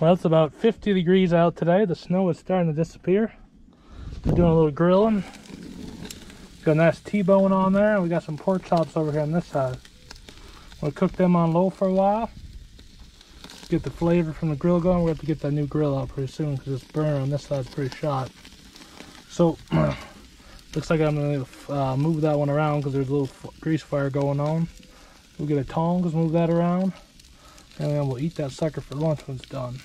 Well, it's about 50 degrees out today. The snow is starting to disappear. We're doing a little grilling. Got a nice T-bone on there. We got some pork chops over here on this side. We'll cook them on low for a while. Get the flavor from the grill going. We have to get that new grill out pretty soon because this burner on this side is pretty shot. So, looks like I'm going to uh, move that one around because there's a little grease fire going on. We'll get a tongs, move that around. And then we'll eat that sucker for lunch when it's done.